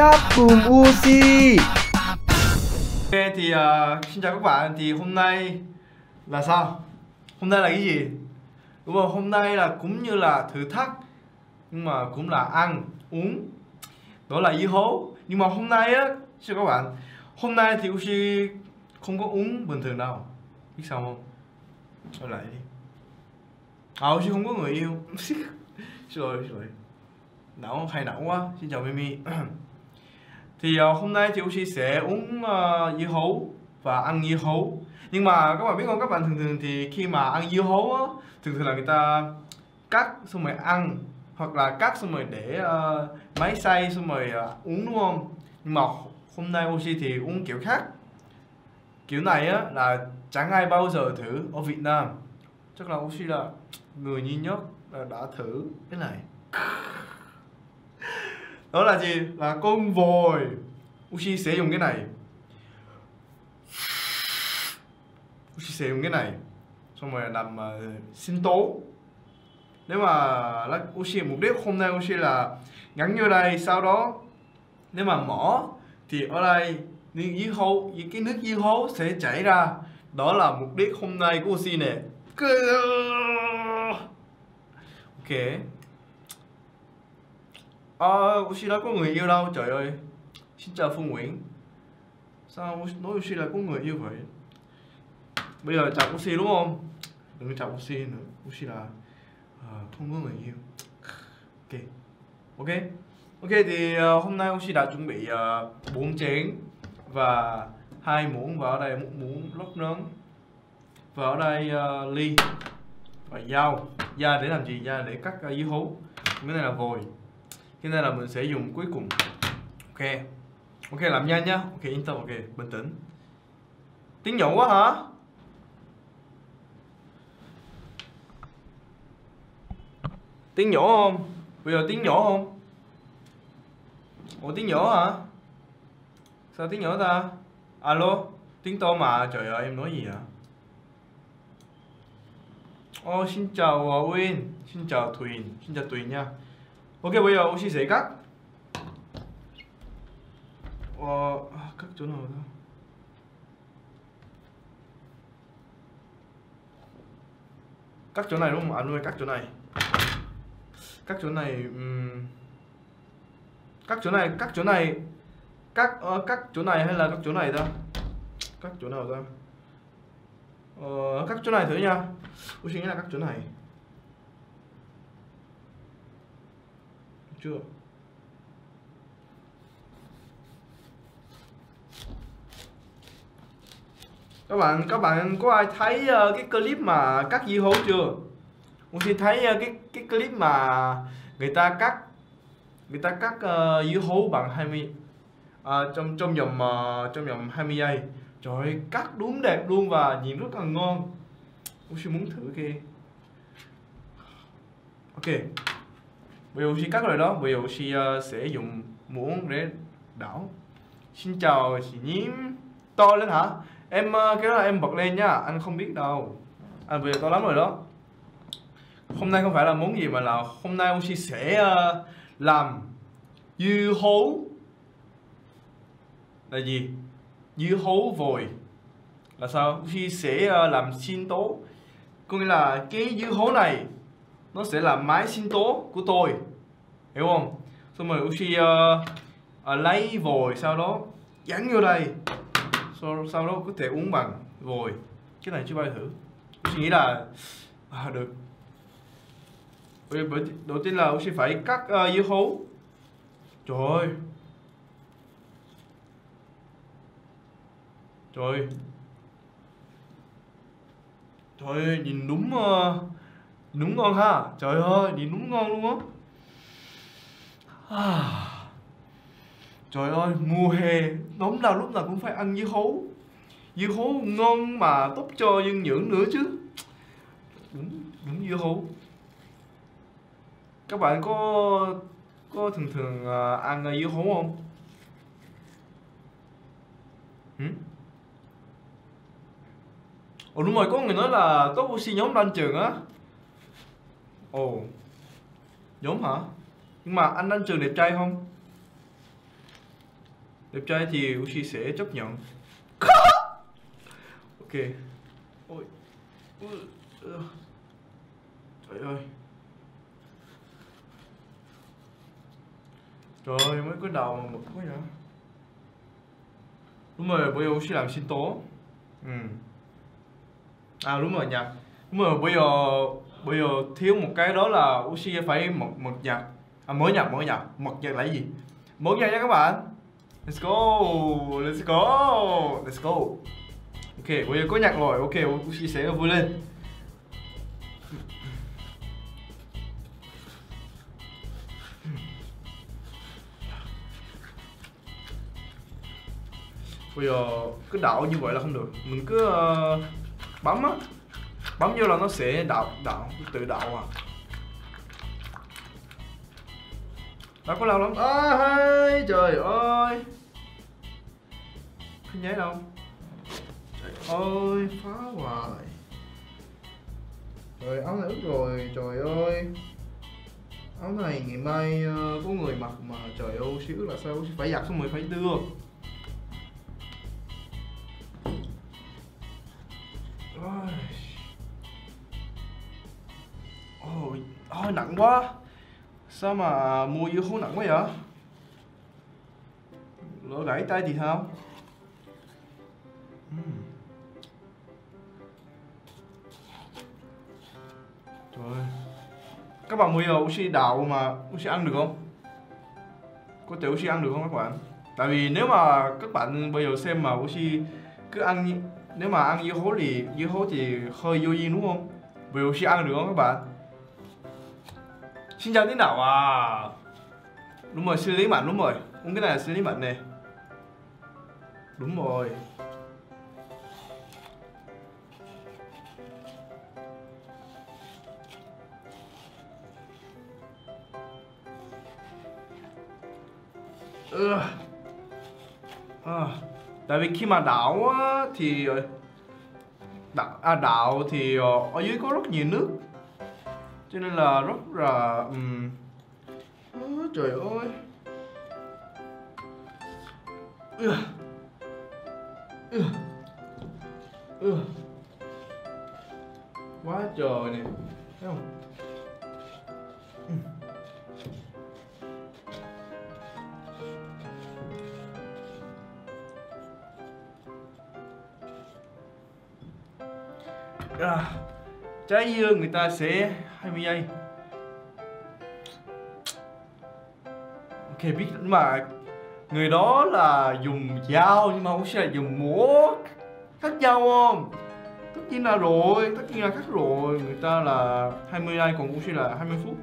Chat cùng Uzi Ok thì uh, xin chào các bạn. Thì hôm nay là sao? Hôm nay là cái gì? Đúng rồi, Hôm nay là cũng như là thử thách nhưng mà cũng là ăn uống đó là y hố. Nhưng mà hôm nay á xin các bạn. Hôm nay thì Uzi không có uống bình thường đâu. Biết sao không? Thôi lại đi. À Uzi không có người yêu. Xin lỗi, xin lỗi. Não hay não quá. Xin chào Mimi. thì uh, hôm nay thì Uchi sẽ uống uh, dưa hấu và ăn dưa hấu. Nhưng mà các bạn biết không các bạn thường thường thì khi mà ăn dưa hấu á thường thường là người ta cắt xong rồi ăn hoặc là cắt xong rồi để uh, máy xay xong rồi uh, uống đúng không? Nhưng mà hôm nay Uchi thì uống kiểu khác. Kiểu này á là chẳng ai bao giờ thử ở Việt Nam. Chắc là Uchi là người duy nhất đã thử cái này đó là gì? Là con vòi. Uchi sẽ dùng cái này. Uchi sẽ dùng cái này. Xong rồi làm uh, sinh tố. Nếu mà là Uchi mục đích hôm nay Uchi là ngắn vô đây sau đó nếu mà mỏ thì ở đây những dưới hố những cái nước dưới hố sẽ chảy ra. Đó là mục đích hôm nay của Uchi nè. Ok. Ờ, à, Ushi đã có người yêu đâu, trời ơi. Xin chào Phương Nguyễn. Sao nói Ushi là có người yêu vậy? Bây giờ chào Ushi đúng không? Đừng chào Ushi nữa. Ushi là uh, không có người yêu. Ok. Ok. Ok thì uh, hôm nay Ushi đã chuẩn bị uh, 4 chén Và hai muỗng và ở đây một muỗng lót nướng Và ở đây uh, ly Và dao. Dao để làm gì? Dao để cắt uh, dưa hấu Cái này là vòi cho nên là mình sẽ dùng cuối cùng. Ok. Ok làm nhanh nhá. Ok yên tâm ok bình tĩnh. Tiếng nhỏ quá hả? Tiếng nhỏ không? Bây giờ tiếng nhỏ không? Ủa tiếng nhỏ hả? Sao tiếng nhỏ ta? Alo? Tiếng to mà. Trời ơi em nói gì hả Ô, xin chào uh, Win, xin chào Thuyền, xin chào Tuyền nha. Ok bây giờ Oxy sẽ cắt Ờ, cắt chỗ nào thôi Cắt chỗ này đúng không? À nuôi cắt chỗ này Cắt chỗ này um... Cắt chỗ này, cắt chỗ này Cắt, uh, cắt chỗ này hay là cắt chỗ này ta? Cắt chỗ nào ta? Ờ, cắt chỗ này thử nha Tôi suy nghĩ là cắt chỗ này chưa? Các bạn các bạn có ai thấy uh, cái clip mà cắt dưa hấu chưa? Muốn thì thấy uh, cái cái clip mà người ta cắt người ta cắt uh, dưa hấu bằng 20 uh, ờ, trong trong vòng uh, trong vòng 20 giây. Trời ơi cắt đúng đẹp luôn và nhìn rất là ngon. Muốn xin muốn thử kia ok bây giờ các loại đó bây giờ Uchi uh, sẽ dùng muỗng để đảo. Xin chào chị nhím. To lên hả? Em uh, cái đó là em bật lên nhá anh không biết đâu. À bây giờ to lắm rồi đó. Hôm nay không phải là muốn gì mà là hôm nay Uchi sẽ uh, làm dư hấu. Là gì? Dư hấu vòi là sao? Uchi sẽ uh, làm xin tố. Có nghĩa là cái dư hấu này nó sẽ là máy sinh tố của tôi. Hiểu không? Xong rồi Uchi uh, uh, lấy vòi sau đó dán vô đây. Sau, sau đó có thể uống bằng vòi. Cái này chưa bao giờ thử. Uchi nghĩ là à, được. Đầu tiên là Uchi phải cắt uh, dưa hấu. Trời ơi. Trời trời nhìn đúng uh, đúng ngon ha trời ơi nhìn đúng ngon luôn á à. trời ơi mùa hè nóng nào lúc nào cũng phải ăn dưa hấu dưa hấu ngon mà tốt cho dinh dưỡng nữa chứ. Đúng đúng dưa hấu các bạn có có thường thường à, ăn dưa hấu không? Ủa Ồ đúng rồi, có người nói là có oxy nhóm lên trường á. Ồ. Nhóm hả? Nhưng mà anh đang Trường đẹp trai không? đẹp trai thì Uchi sẽ chấp nhận. Ok. Ôi. Trời ơi. Trời ơi mấy cái đầu mà mực quá vậy. Đúng rồi bây giờ Uchi làm sinh tố. Ừ. À đúng rồi nha. đúng rồi bây giờ bây giờ thiếu một cái đó là Uchi phải một một nhạc à mới nhạc mới nhạc mật nhạc là gì? Mới nhạc nha các bạn. Let's go let's go let's go. Ok bây giờ có nhạc rồi. Ok Uchi sẽ vui lên. Bây giờ cứ đảo như vậy là không được. Mình cứ uh, bấm á bấm vô là nó sẽ đảo đảo tự đảo à. Đâu có lâu lắm. À, hay, trời ơi. Không nhớ đâu? Trời ơi phá hoài. Rồi áo này ướt rồi trời ơi. Áo này ngày mai uh, có người mặc mà trời ơi xíu là sao? Phải giặt xong rồi phải đưa. Hơi nặng quá Sao mà mua dưa hấu nặng quá vậy Lỡ gãy tay thì sao uhm. Trời ơi Các bạn mua giờ Uchi đào mà Uchi ăn được không? Có thể Uchi ăn được không các bạn? Tại vì nếu mà các bạn bây giờ xem mà Uchi cứ ăn nếu mà ăn dưa hấu thì dưa hấu thì hơi vô duyên đúng không? Vì Uchi ăn được không các bạn? Xin chào tín nào à. Đúng rồi, xử lý mặn đúng rồi. Uống cái này là xử lý mặn nè. Đúng rồi. Ừ. à, Tại vì khi mà đảo á, thì đảo, à, đảo thì ờ, ở dưới có rất nhiều nước cho nên là rất là um... oh, trời ơi ừ. Ừ. Ừ. quá trời nè thấy không ừ. à, trái dưa người ta sẽ 20 giây Ok biết nhưng mà Người đó là dùng dao nhưng mà không sẽ là dùng múa Khác dao không? Tất nhiên là rồi, tất nhiên là khác rồi. Người ta là 20 giây còn cũng sẽ là 20 phút.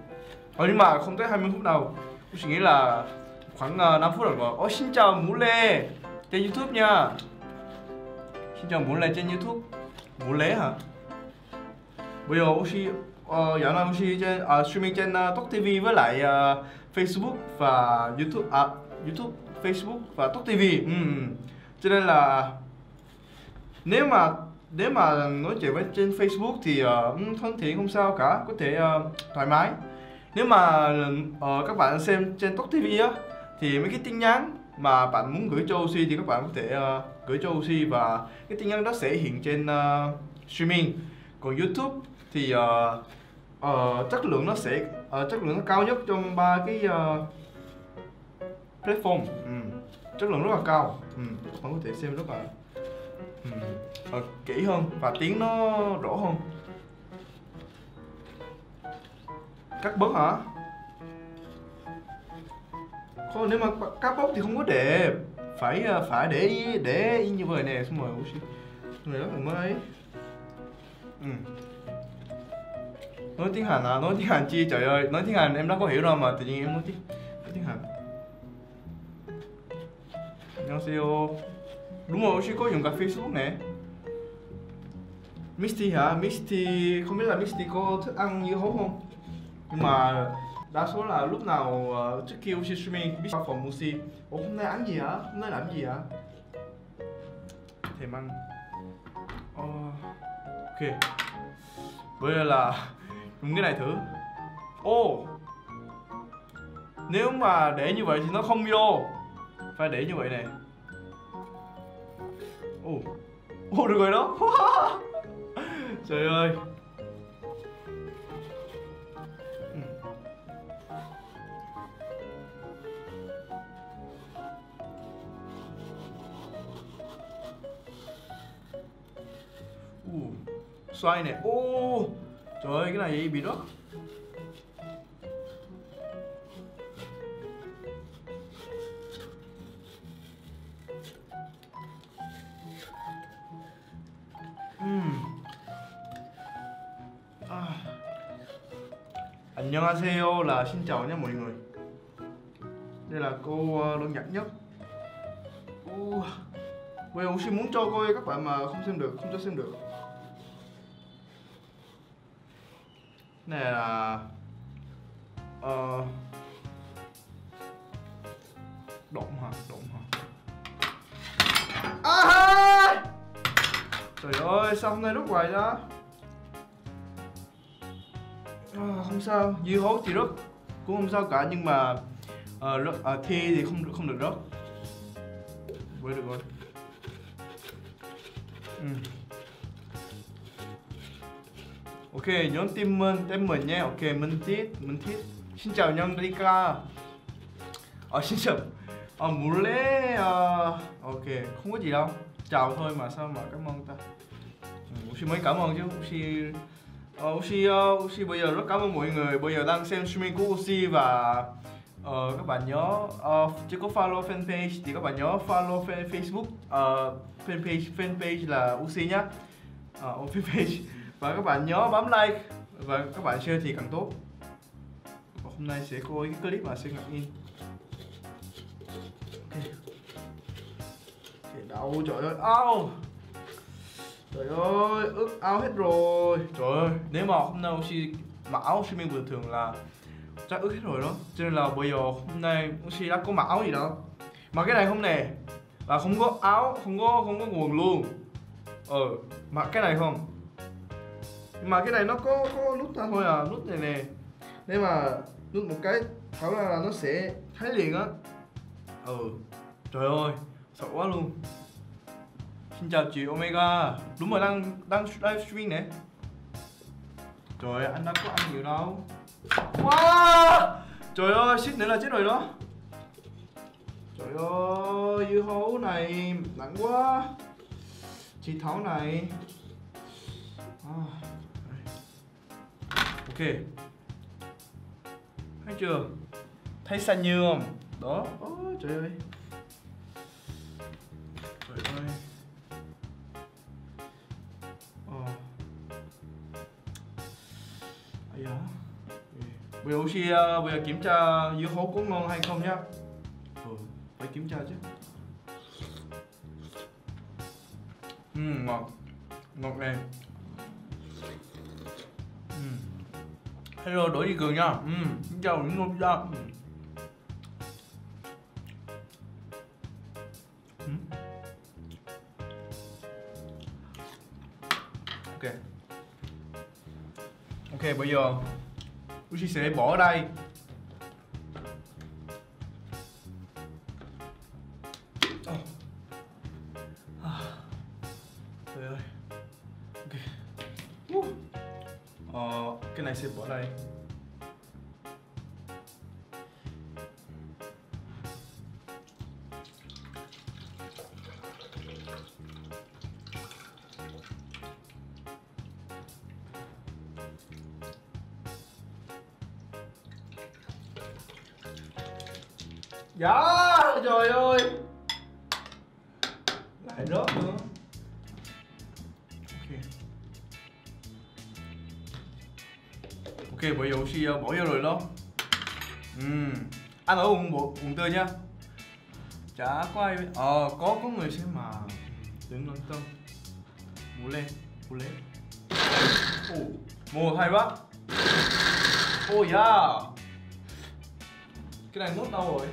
Ờ nhưng mà không tới 20 phút đâu. Cũng sẽ nghĩ là khoảng ờ, 5 phút rồi Ồ xin chào Mũ Lê Trên Youtube nha. Xin chào Mũ Lê trên Youtube. Mũ Lê hả? Bây giờ Oshi uh, dạo này Oshi trên uh, streaming trên à, uh, Talk TV với lại uh, Facebook và YouTube à, YouTube, Facebook và Talk TV. Ừ. Cho nên là nếu mà nếu mà nói chuyện với trên Facebook thì uh, thân thiện không sao cả, có thể uh, thoải mái. Nếu mà uh, các bạn xem trên Talk TV á thì mấy cái tin nhắn mà bạn muốn gửi cho OC thì các bạn có thể uh, gửi cho OC và cái tin nhắn đó sẽ hiện trên uh, streaming. Còn YouTube thì uh, uh, chất lượng nó sẽ uh, chất lượng nó cao nhất trong ba cái uh, platform. Ừ. chất lượng rất là cao. Ừ. các bạn có thể xem rất là ừ. uh, kỹ hơn và tiếng nó rõ hơn. Cắt bớt hả? Không nếu mà cắt bớt thì không có đẹp. Phải phải để để như vậy nè. Xong rồi này rất là mới. Ừ nói tiếng Hàn à nói tiếng Hàn chi trời ơi nói tiếng Hàn em đã có hiểu đâu mà tự nhiên em nói tiếng nói tiếng Hàn 안녕하세요 đúng rồi chị có dùng cả Facebook nè Misty hả Misty không biết là Misty có thích ăn dưa hấu không nhưng mà đa số là lúc nào uh, trước khi Uchi streaming biết vào phòng Musi Ủa hôm nay ăn gì hả? Hôm nay làm gì hả? Thèm ăn uh, Ok Bây giờ là dùng cái này thử. Ô. Nếu mà để như vậy thì nó không vô. Phải để như vậy này. Ô. Oh, được rồi đó. Trời ơi. Xoay này. Ô. trời ơi cái này gì bị rớt 음. À. 안녕하세요 là xin chào nhé mọi người Đây là cô ờ, đơn giản nhất Ô, Vậy 혹시 muốn cho coi các bạn mà không xem được, không cho xem được Này là Ờ đụng hả? đụng hả? À! Trời ơi, sao hôm nay rút hoài ra à, Không sao, dư hố thì rớt Cũng không sao cả, nhưng mà ờ, rớt, uh, Thi thì không không được rớt Vậy được rồi ừ. Ok, nhóm team mình, tên mình nhé Ok, mình Tiết, mình Thiết Xin chào nhân Rika. Ờ, xin chào. Ờ, muốn lẽ ờ, Ok, không có gì đâu. Chào thôi mà sao mà cảm ơn ta? Ừ, Ushi mới cảm ơn chứ Ushi Ờ, Ushi, uh, Ushi bây giờ rất cảm ơn mọi người. Bây giờ đang xem streaming của Ushi và ờ, Các bạn nhớ ờ, uh, Chưa có follow fanpage thì các bạn nhớ follow fan, Facebook uh, Fanpage fanpage là Ushi nhá. Uh, fanpage. Và các bạn nhớ bấm like. Và các bạn share thì càng tốt. Và Hôm nay sẽ có cái clip mà sẽ ngạc nhiên. Ok. Thì đâu trời ơi, ao. Trời ơi ướt áo hết rồi. Trời ơi, nếu mà hôm nay Oxy mặc áo streaming bình thường là chắc ướt hết rồi đó. Cho nên là bây giờ hôm nay Oxy đã có mặc áo gì đâu mà cái này không nè. Là không có áo, không có không có quần luôn. Ờ mặc cái này không nhưng mà cái này nó có có nút ra thôi à nút này nè. Nếu mà nút một cái tháo ra là nó sẽ thấy liền á. Ừ trời ơi, sợ quá luôn. Xin chào chị Omega. Đúng rồi, đang đang livestream nè. Trời ơi, anh đang có ăn nhiều đâu. Wow! Trời ơi, shit nữa là chết rồi đó. Trời ơi, dưa hấu này, nặng quá. Chị Thảo này. À. Ok. Thấy chưa? Thấy xanh như không? Đó. Ôi, trời ơi. Trời ơi. Ờ. Ây da. Bây giờ Uchi bây giờ kiểm tra dưa hấu có ngon hay không nhá. Ừ, phải kiểm tra chứ. Ừ, ngọt. Ngọt nè. Hello, đổi đi cường nha Ừ, xin chào những nôm gia Ok. Ok bây giờ Uchi sẽ bỏ ở đây. Ok bây giờ Oxy bỏ vô rồi đó. Ừm. Ở quận, bộ- quận tư nha. Chả có ai Ờ có có người xem mà. Đừng quan tâm. Mua lên Mua lên Ồ Mua hay quá. Ồ yeah Cái này nốt đâu rồi?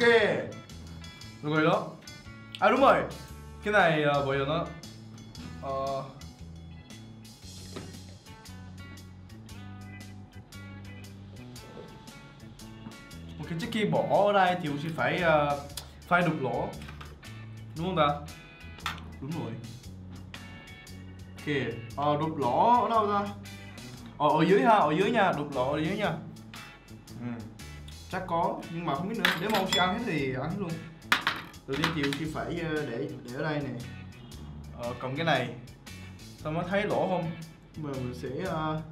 Ok. Mọi người đó À đúng rồi Cái này uh, bây giờ nó uh... Một cái chiếc kia bỏ ở đây thì cũng sẽ phải uh, phai đục lỗ Đúng không ta? Đúng rồi Ok, ờ, đục lỗ ở đâu ta? Ờ, ở dưới ha, ở dưới nha, đục lỗ ở dưới nha ừ. Chắc có, nhưng mà không biết nữa, nếu mà ông sẽ ăn hết thì ăn hết luôn đầu tiên thì oxy phải ờ, để để ở đây nè. Ờ, cầm cái này xong mới thấy lỗ không? Mà mình sẽ uh,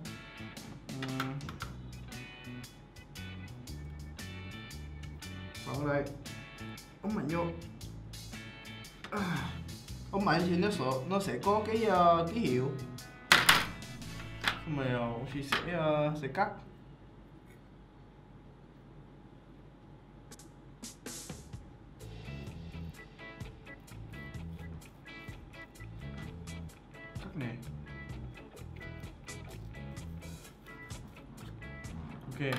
vào đây. Ống mạnh vô. À, ống mạnh thì nó sẽ nó sẽ có cái uh, ký hiệu. Rồi uh, chị sẽ uh, sẽ cắt nè. Ok.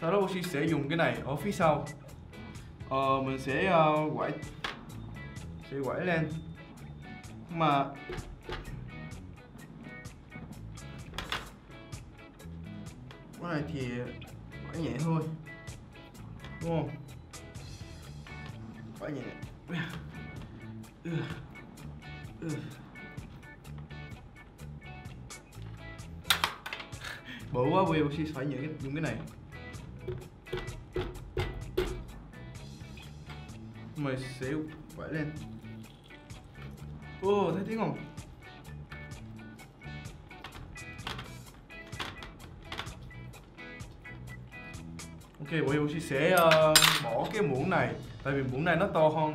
Sau đó Oxy sẽ dùng cái này ở phía sau. Ờ, mình sẽ ờ, uh, quẩy sẽ quẩy lên. Mà cái này thì quẩy nhẹ thôi. Đúng không? Phải dùng cái này. Mày xíu quậy lên. Ô thấy tiếng không? Ok bộ chị sẽ uh, bỏ cái muỗng này tại vì muỗng này nó to hơn.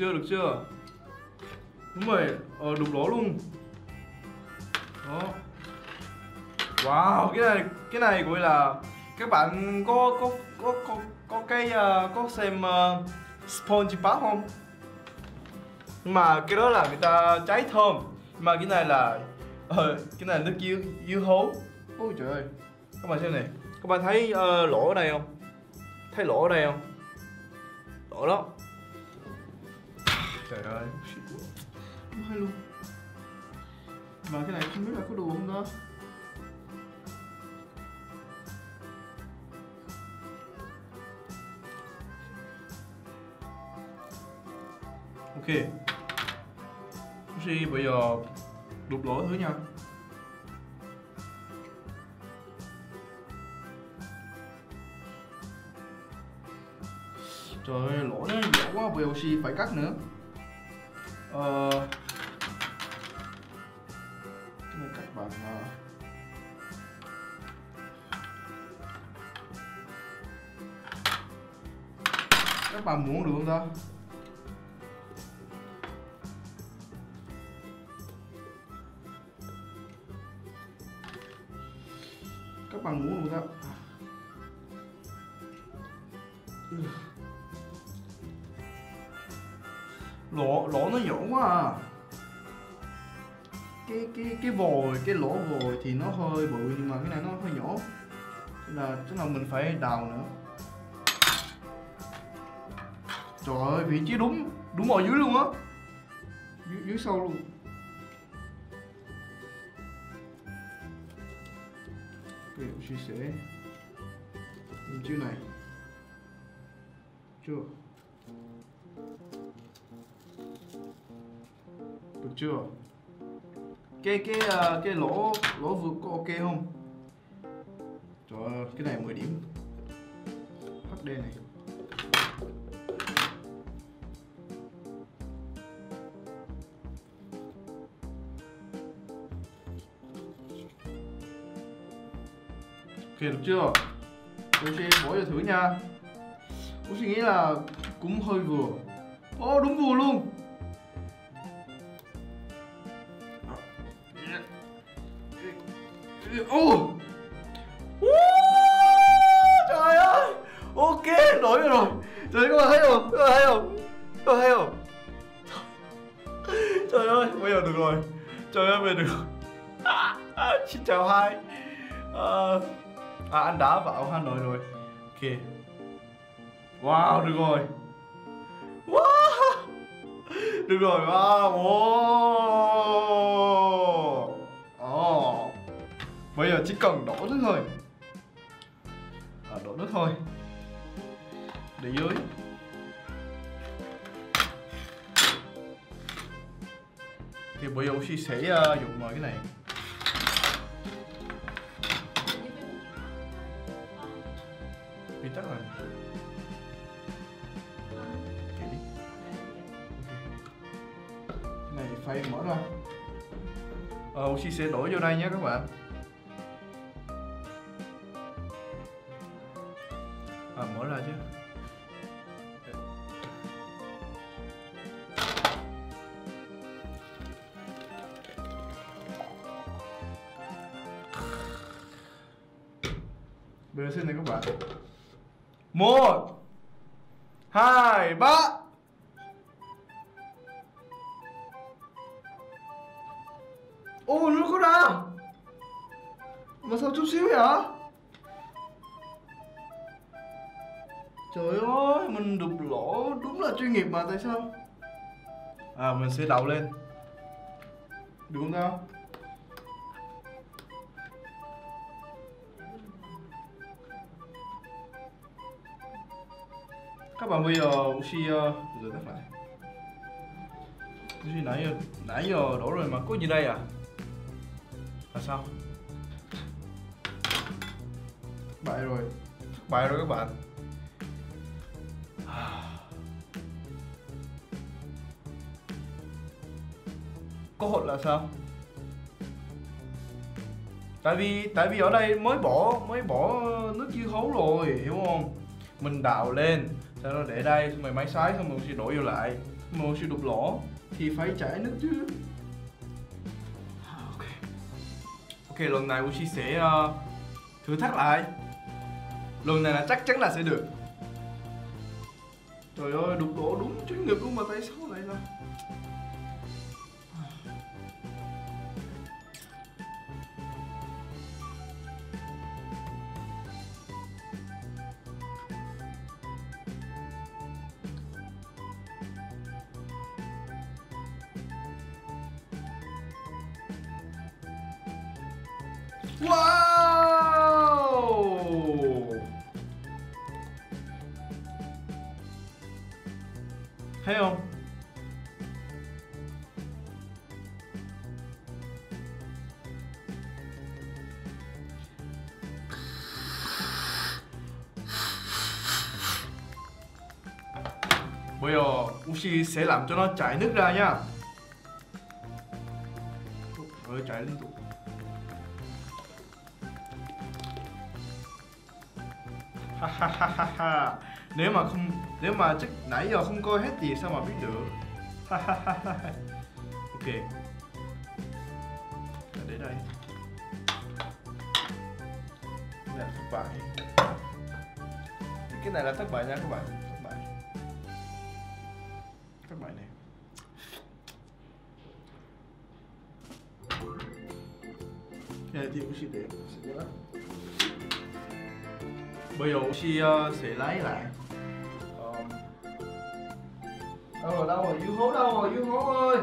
chưa được chưa? Đúng rồi ờ đục lỗ luôn. Đó. Wow cái này cái này gọi là các bạn có có có có có cái uh, có xem uh, SpongeBob không? Nhưng mà cái đó là người ta cháy thơm. Mà cái này là ờ, cái này nước dưa dưa hấu. Ôi trời ơi. Các bạn xem này các bạn thấy uh, lỗ ở đây không? Thấy lỗ ở đây không? Lỗ đó trời ơi hay luôn mà cái này không biết là có đồ không đó ok. Sushi bây giờ đục lỗ thứ nha. Trời ơi, lỗ nó dở quá, Sushi phải cắt nữa Ờ... Cái này cắt bằng... Uh... Các bạn muốn được không ta? các bạn muốn được không ta? Vòi cái lỗ vòi thì nó hơi bự nhưng mà cái này nó hơi nhỏ. Nên là chắc là mình phải đào nữa. Trời ơi vị trí đúng đúng ở dưới luôn á. Dưới, dưới sâu luôn. Liệu chia sẻ. Hình chữ này. Chưa? Được chưa? Cái cái uh, cái lỗ lỗ vượt có ok không? Trời ơi cái này 10 điểm. HD này. Ok được chưa? Tôi sẽ bỏ vô thử nha. Uchi nghĩ là cũng hơi vừa. Oh đúng vừa luôn. Ồ. Trời ơi. Ok nổi rồi Trời các bạn thấy không? Các bạn thấy không? Các bạn thấy không? Trời ơi bây giờ được rồi. Trời ơi bây giờ được. Rồi à, à, Xin chào hai. À, à anh đã vào Hà Nội rồi. Ok. Wow được rồi. Wow. Được rồi wow. oh. Bây giờ chỉ cần đổ nước thôi. À, Đổ nước thôi. Để dưới. Thì bây giờ Oxy sẽ uh, dùng vào cái này. Bị tắt rồi. Kệ đi. Cái này phải mở ra. Ờ, Oxy sẽ đổ vô đây nhé các bạn. Ô nước có ra Mà sao chút xíu vậy Trời ơi mình đục lỗ đúng là chuyên nghiệp mà tại sao? À mình sẽ đậu lên. Được không tao các bạn bây giờ Uchi từ từ tắt lại. Uchi nãy nãy giờ đổ rồi mà có gì đây à là sao? Bại rồi. Bại rồi các bạn. Có hột là sao? Tại vì tại vì ở đây mới bỏ mới bỏ nước dưa hấu rồi hiểu không? Mình đào lên sau đó để đây xong rồi máy sái xong rồi sẽ đổ vô lại. Rồi sẽ đục lỗ thì phải chảy nước chứ ok lần này Uchi sẽ uh, thử thách lại. Lần này là chắc chắn là sẽ được. Trời ơi đục đổ đúng chuyên nghiệp luôn mà tại sao lại là Thấy không? Bây giờ Uchi sẽ làm cho nó chảy nước ra nha nếu mà chắc nãy giờ không coi hết thì sao mà biết được? Ha ha ha ha ok để đây. Cái này là thất bại. Cái này là thất bại nha các bạn. Thất bại. Thất bại này. Cái này thì cũng sẽ để sẽ để bây giờ chị uh, sẽ lấy lại. Hố đâu rồi dương hố ơi.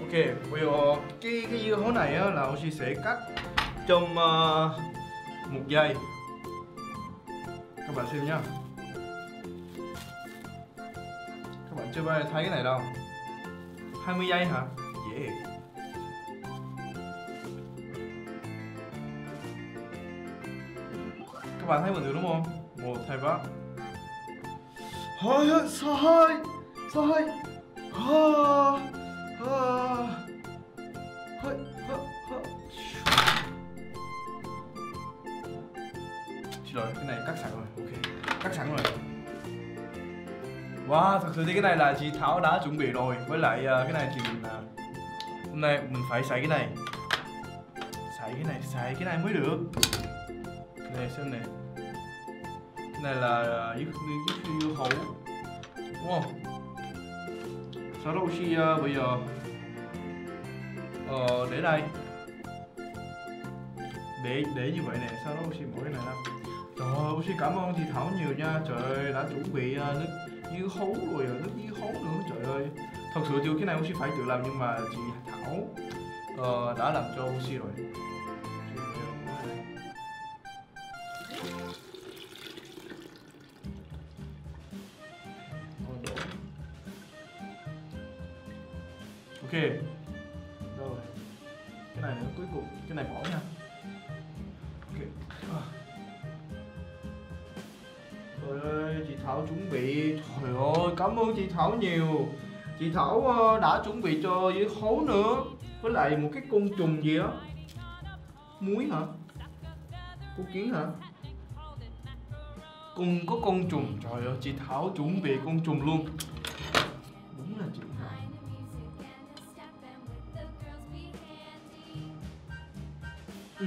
Ok bây giờ cái cái dưa hấu này á, là Oxy sẽ cắt trong uh, một giây. Các bạn xem nhá các bạn chưa bao giờ thấy cái này đâu. 20 giây hả? Dễ các bạn thấy mình được đúng không? Một hai ba. Hơi hơi sai hơi hơi hơi hơi hơi xin lỗi cái này cắt sẵn rồi. Ok cắt sẵn rồi. Wow, thật sự thì cái này là chị Thảo đã chuẩn bị rồi. Với lại uh, cái này thì mình uh, Hôm nay mình phải xài cái này. Xài cái này, xài cái này mới được. Này xem nè Cái này là uh, yết yết hậu Đúng không? Sau đó Uchi uh, à, bây giờ Ờ, để đây. Để để như vậy nè sau đó oxy bỏ cái này ra trời ơi cảm ơn chị Thảo nhiều nha. Trời ơi đã chuẩn bị uh, nước dưa hấu rồi à, nước dưa hấu nữa trời ơi. Thật sự chưa cái này oxy phải tự làm nhưng mà chị Thảo ờ, đã làm cho Uchi rồi. Ok. Đâu rồi. Cái này nữa cuối cùng. Cái này bỏ nha. Ok. À. Trời ơi chị Thảo chuẩn bị. Trời ơi cảm ơn chị Thảo nhiều chị Thảo ờ, đã chuẩn bị cho với hấu nữa. Với lại một cái côn trùng gì á? Muối hả? Cô kiến hả? Cùng có côn trùng. Trời ơi, chị Thảo chuẩn bị côn trùng luôn. Đúng là chị Thảo. Ừ.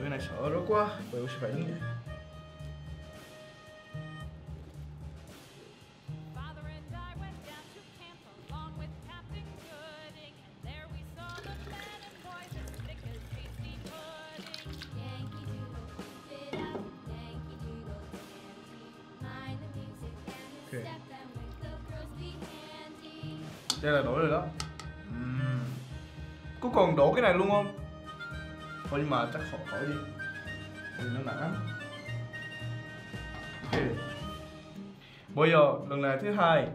cái này sợ rất quá. Bây giờ sẽ phải cái này luôn không? Thôi nhưng mà chắc khỏi khỏi đi. Vì nó nặng lắm ok. Bây giờ lần này thứ hai.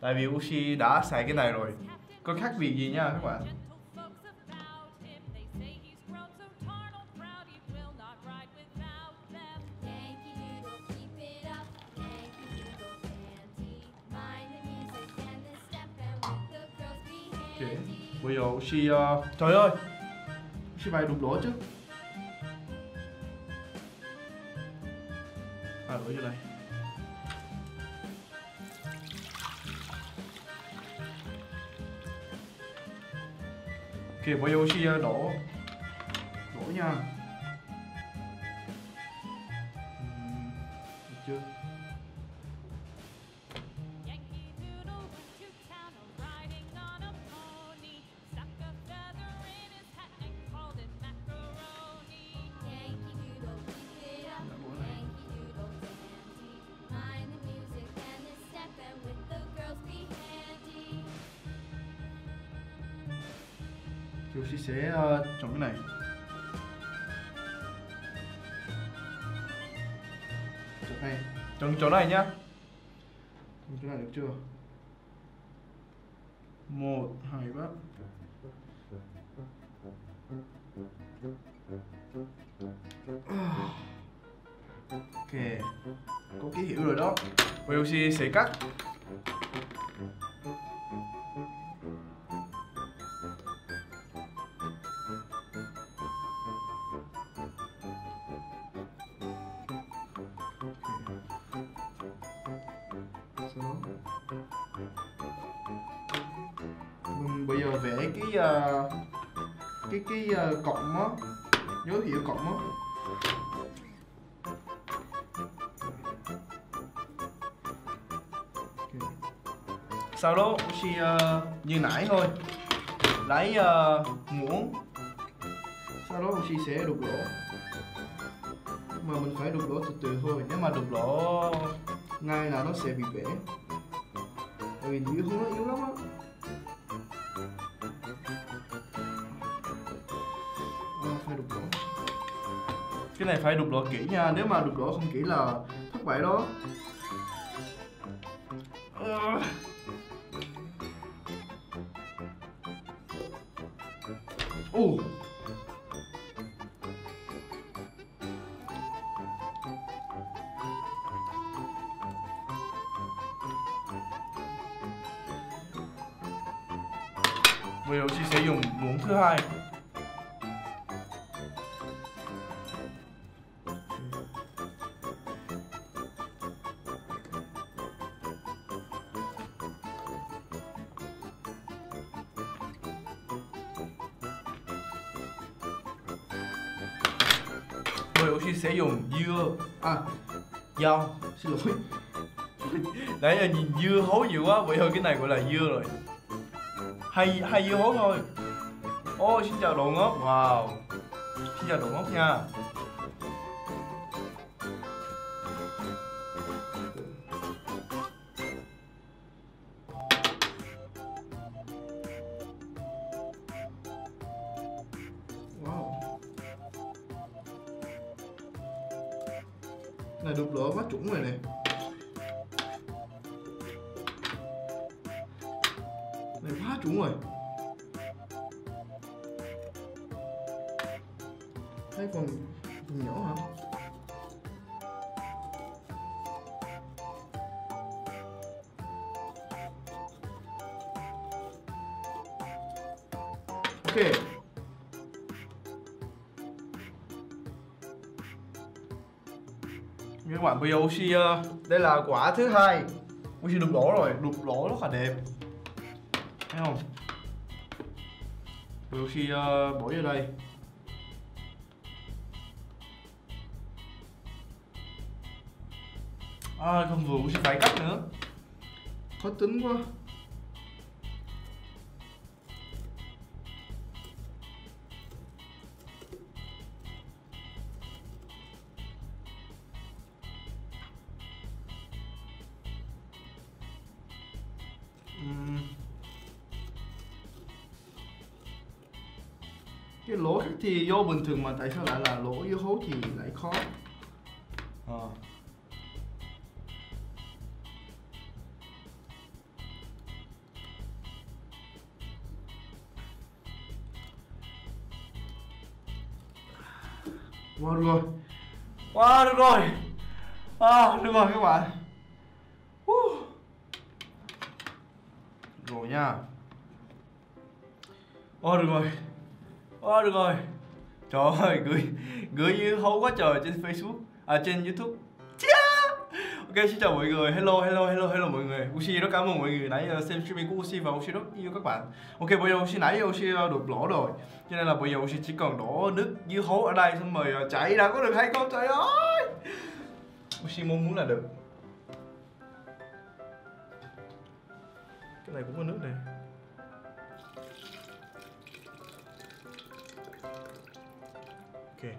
Tại vì Uchi đã xài cái này rồi. Có khác biệt gì nha các bạn? Ok. Bây giờ Uchi uh, trời ơi. Uchi phải chứ à đổ vô đây. Ok bây giờ đổ. Đổ nha. Chỗ này nhá. Trồng chỗ này được chưa? Một, hai ba ok. Có ký hiệu rồi đó. Bây giờ Uchi sẽ cắt. Vẽ cái uh, cái cái ờ, uh, cộng ờ, á. Dấu hiệu cộng á? Sau đó Uchi uh, như nãy thôi. Lấy uh, muỗng. Sau đó Uchi sẽ đục lỗ. Mà mình phải đục lỗ từ từ thôi nếu mà đục lỗ ngay là nó sẽ bị bể. Tại vì dưới hướng nó yếu lắm á. Này phải đục lỗ kỹ nha, nếu mà đục lỗ không kỹ là thất bại đó. Ờ. Bây sẽ dùng dưa. À Dao Xin lỗi. Nãy giờ nhìn dưa hấu nhiều quá vậy thôi cái này gọi là dưa rồi. Hay, hay dưa hấu thôi. Ô xin chào đồ ngốc. Wow. Xin chào đồ ngốc nha. Giờ Oxy ờ, đây là quả thứ hai. Oxy đục lỗ rồi. Đục lỗ rất là đẹp. Thấy không? Giờ Oxy ờ, bỏ vô đây. À, không vừa Oxy phải cắt nữa. Khó tính quá thì vô bình thường mà tại sao lại là lỗ dưa hấu thì lại khó? Ờ. Wow, được rồi. Wow, được rồi. À, Được rồi các bạn. Uh. Rồi nha. Ồ được rồi Ô được rồi. Trời ơi gửi gửi như hấu quá trời trên Facebook À trên Youtube. Chà. Ok, xin chào mọi người. Hello hello hello hello mọi người. Uchi rất cảm ơn mọi người nãy ờ, xem streaming của Uchi và Uchi rất yêu các bạn. Ok, bây giờ Uchi nãy Uchi Ushi ờ, đục lỗ rồi. Cho nên là bây giờ Uchi chỉ cần đổ nước dưa hấu ở đây xong rồi chảy ra có được hay không? Trời ơi! Uchi mong muốn là được. Cái này cũng có nước này. Ok.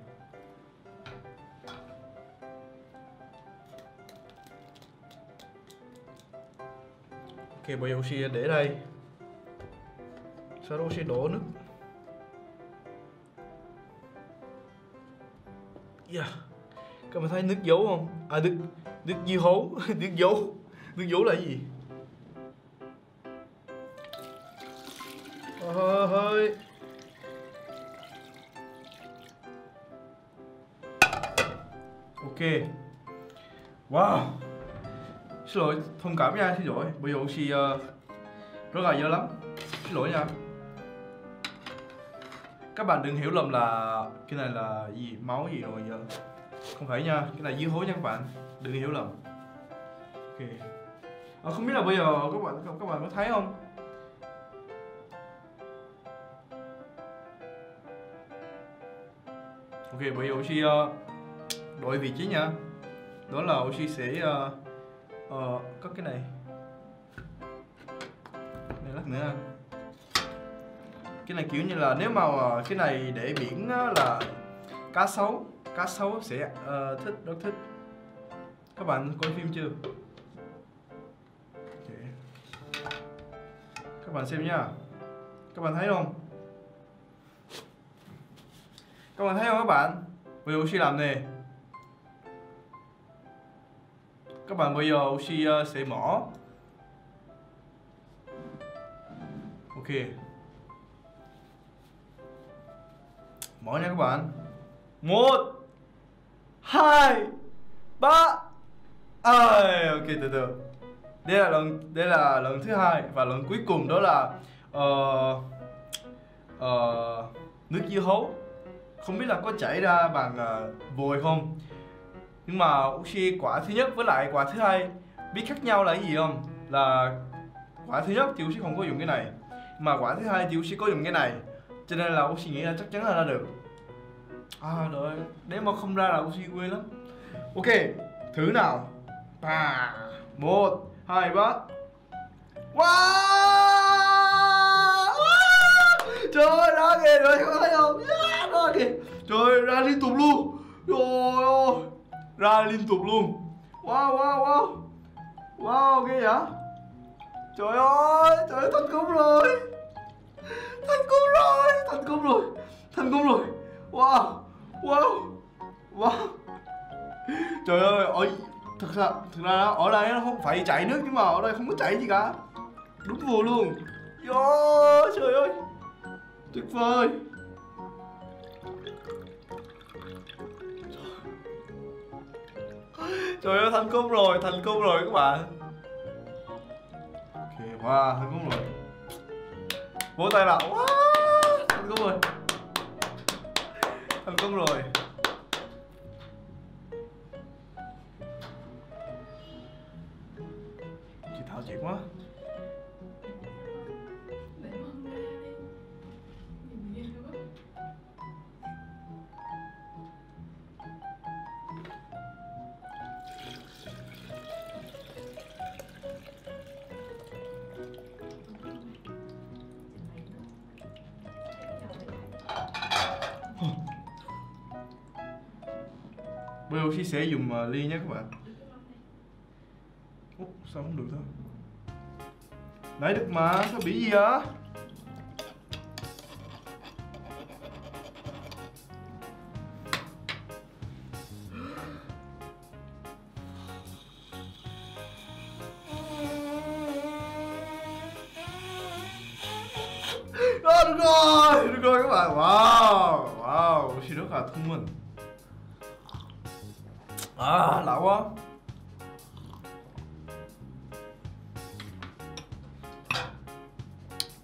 Ok, bây giờ oxy để đây. Sau đó oxy đổ nước? Yeah. các bạn thấy nước dấu không? À nước nước dưa hấu. Nước dấu nước dấu là gì? Cảm nha xin lỗi. Bây giờ oxy uh, rất là dơ lắm. Xin lỗi nha. Các bạn đừng hiểu lầm là cái này là gì máu gì rồi giờ. Không phải nha cái này dưa hấu nha các bạn. Đừng hiểu lầm. Ok. À, không biết là bây giờ các bạn các bạn có thấy không? Ok, bây giờ Oxy uh, đổi vị trí nha. Đó là Oxy sẽ uh, ờ có cái này Này lắc nữa Cái này kiểu như là nếu mà ờ, cái này để biển là cá sấu Cá sấu sẽ uh, thích, rất thích Các bạn coi phim chưa? okay. Các bạn xem nha Các bạn thấy không? Các bạn thấy không các bạn? Bây giờ Oxy làm nè Các bạn bây giờ Oxy uh, sẽ mở Ok. Mở nha các bạn. Một hai ba. À, Ok từ từ. Đây là lần đây là lần thứ hai Và lần cuối cùng đó là uh, uh, nước dưa hấu. Không biết là có chảy ra bằng uh, vòi không? Nhưng mà Uchi quả thứ nhất với lại quả thứ hai biết khác nhau là cái gì không? Là quả thứ nhất thì Uchi không có dùng cái này mà quả thứ hai thì Uchi có dùng cái này. Cho nên là Uchi nghĩ là chắc chắn là ra được. À đợi nếu mà không ra là Uchi quê lắm. Ok thử nào. Ba một hai ba. Wow! trời ơi ra kìa rồi có thấy không? Ra kìa. Trời ơi, ra liên tục luôn. Trời ơi ra liên tục luôn. Wow wow wow. Wow ghê vậy? Trời ơi trời ơi thành công rồi. Thành công rồi thành công rồi thành công rồi. Wow wow wow. Trời ơi ở thực ra thực ra ở đây nó không phải chảy nước nhưng mà ở đây không có chảy gì cả. Đúng vừa luôn. Yo, trời ơi. Tuyệt vời. Trời ơi, thành công rồi, thành công rồi các bạn. Ok, wow, thành công rồi. Vỗ tay nào. Wow, thành công rồi. Thành công rồi. Sẽ dùng ờ, ly nhé các bạn Ủa, sao không được thôi Nãy được mà, sao bị gì vậy?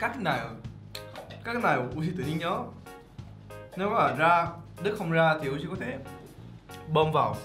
Cách nào Cách nào Uzi tự nhiên nhớ Nếu mà ra Đức không ra thì Uzi có thể Bơm vào.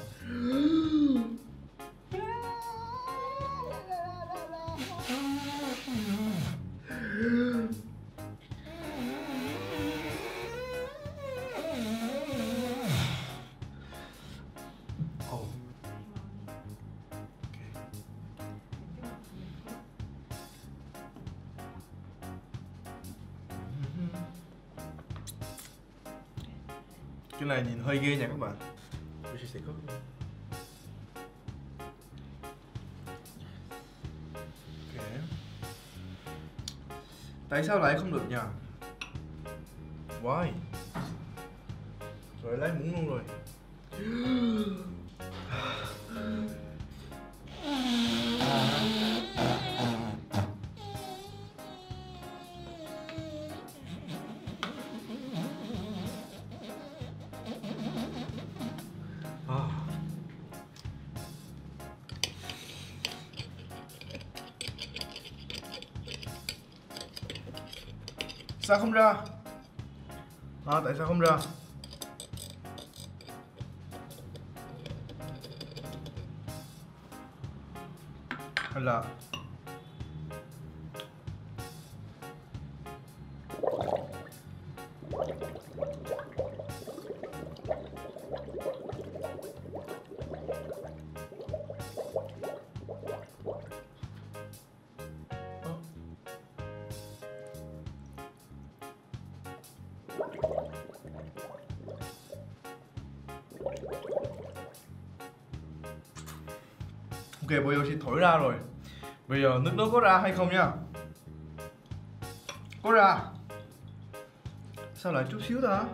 Tại sao lại không được nhỉ? Why? Không ra? À, tại sao không ra? Hay là Ok, bây giờ chị thổi ra rồi. Bây giờ nước nước có ra hay không nha? Có ra. Sao lại chút xíu ta?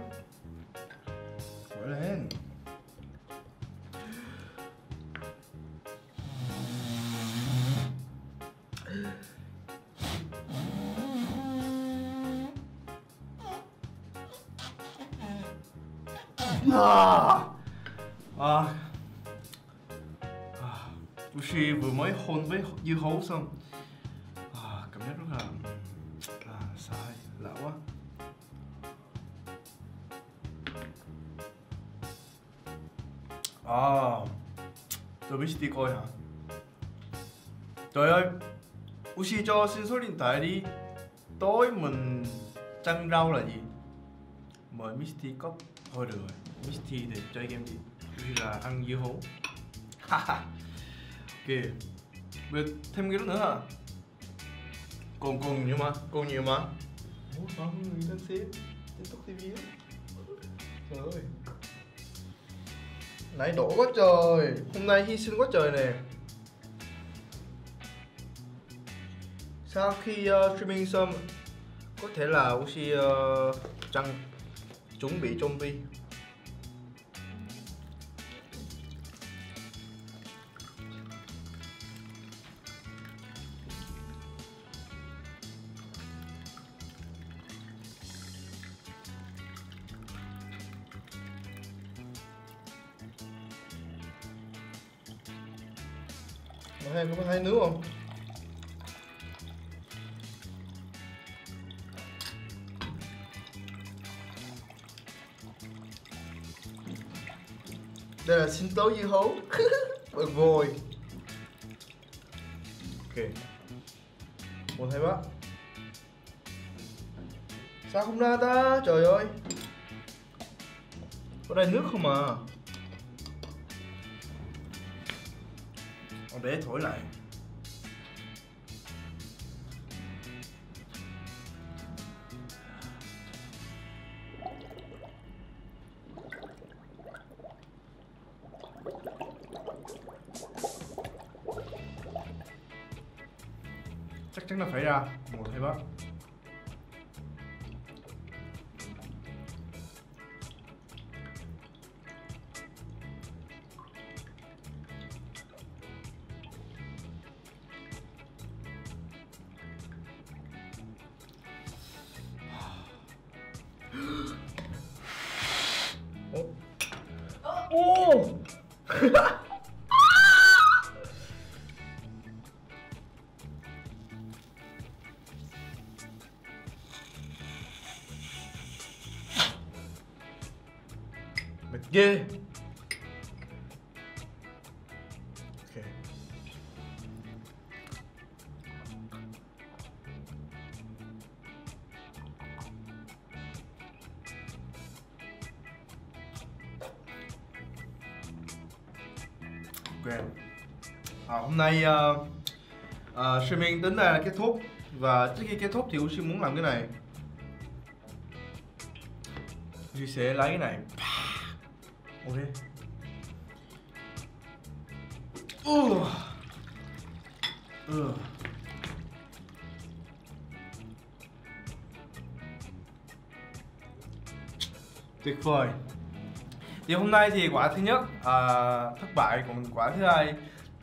Cho xin số điện thoại đi. Tối mình chăn rau là gì? Mời Misty có Thôi được rồi Misty thì chơi game đi như là ăn dưa hấu. Ok Bây thêm cái đó nữa hả? Còn còn nhiều mà, Còn nhiều mà. Ủa sao không người đang xem TikTok TV á. Trời ơi. Nãy đổ quá trời. Hôm nay hy sinh quá trời nè. Sau khi uh, streaming xong Có thể là Uchi uh, ờ, Trăng Chuẩn bị zombie. Slow là sinh Bực vồi Ok. Một thấy bác Sao không ra ta? Trời ơi. Có đây nước không à? Chắc chắn là phải ra một hay bác uh, uh, streaming đến đây là kết thúc. Và trước khi kết thúc thì Uchi muốn làm cái này. Uchi sẽ lấy cái này. Ok. Uh. Uh. Tuyệt vời. Thì hôm nay thì quả thứ nhất à, thất bại Còn quả thứ hai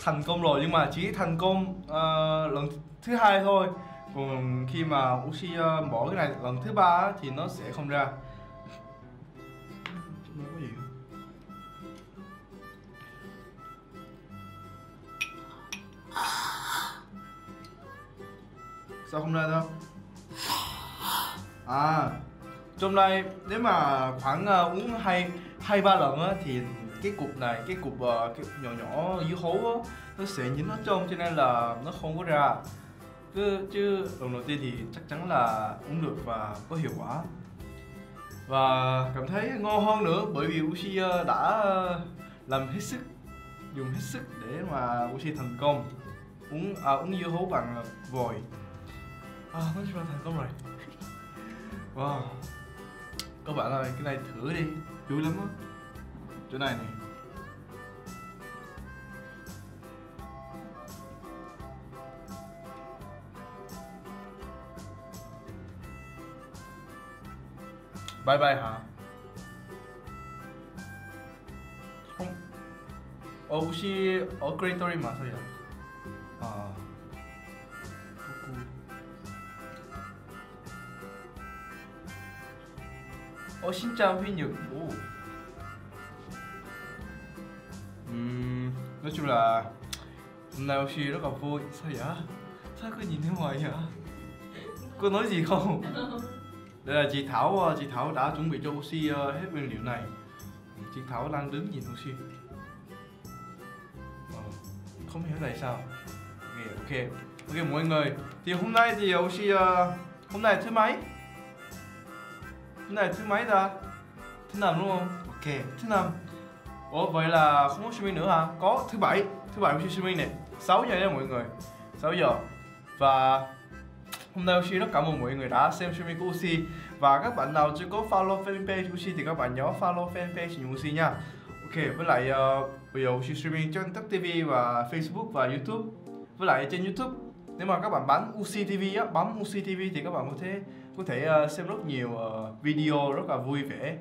thành công rồi Nhưng mà chỉ thành công uh, lần thứ hai thôi Còn khi mà Uchi uh, bỏ cái này lần thứ ba thì nó sẽ không ra Sao không ra đâu? À Trong đây nếu mà khoảng uh, uống hai hai ba lần á thì cái cục này cái cục ờ, uh, cái nhỏ nhỏ dưới hố á nó sẽ dính ở trong cho nên là nó không có ra. Chứ chứ lần đầu tiên thì chắc chắn là uống được và có hiệu quả. Và cảm thấy ngon hơn nữa bởi vì Uchi ờ, đã ờ, làm hết sức dùng hết sức để mà Uchi thành công. Uống à, uống dưa hấu bằng vòi. À, nói chung là thành công rồi. Wow. Các bạn ơi cái này thử đi. Vui lắm á. 누나이네. 바이바이 하. 어, 어 혹시 어그레이터리 마세요? 아. 어, 진짜 휘인 오 nói chung là hôm nay Oshi rất là vui. Sao vậy? Sao cứ nhìn thấy ngoài vậy? Cô nói gì không? Đây là chị Thảo chị Thảo đã chuẩn bị cho Oshi ờ, hết nguyên liệu này. Chị Thảo đang đứng nhìn Oshi ờ, không hiểu tại sao. Ok ok. Ok mọi người. Thì hôm nay thì Oshi uh, ờ, hôm nay thứ mấy? Hôm nay thứ mấy ta? Thứ năm đúng không? Ok thứ năm ủa vậy là không có streaming nữa hả? Có thứ bảy thứ bảy Oshi streaming này. 6 giờ nha mọi người. 6 giờ. Và hôm nay Oshi rất cảm ơn mọi người đã xem streaming của Oshi và các bạn nào chưa có follow fanpage Oshi thì các bạn nhớ follow fanpage Oshi nha. Ok, với lại uh, bây giờ Oshi streaming trên Tech TV và Facebook và YouTube. Với lại trên YouTube Nếu mà các bạn bấm UC TV á, bấm UC TV thì các bạn có thể có thể uh, xem rất nhiều uh, video rất là vui vẻ.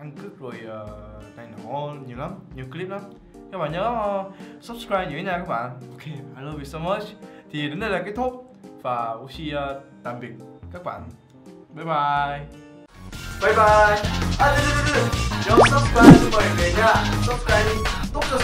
Ăn cướp rồi uh, này nọ nhiều lắm, nhiều clip lắm. Các bạn nhớ uh, subscribe nhớ nha các bạn? Ok, I love you so much. Thì đến đây là kết thúc Và Uchi uh, tạm biệt các bạn. Bye bye. Bye bye. À, đừng, đừng, đừng. Nhớ subscribe cho mọi người nha. Subscribe đi. Tốt cho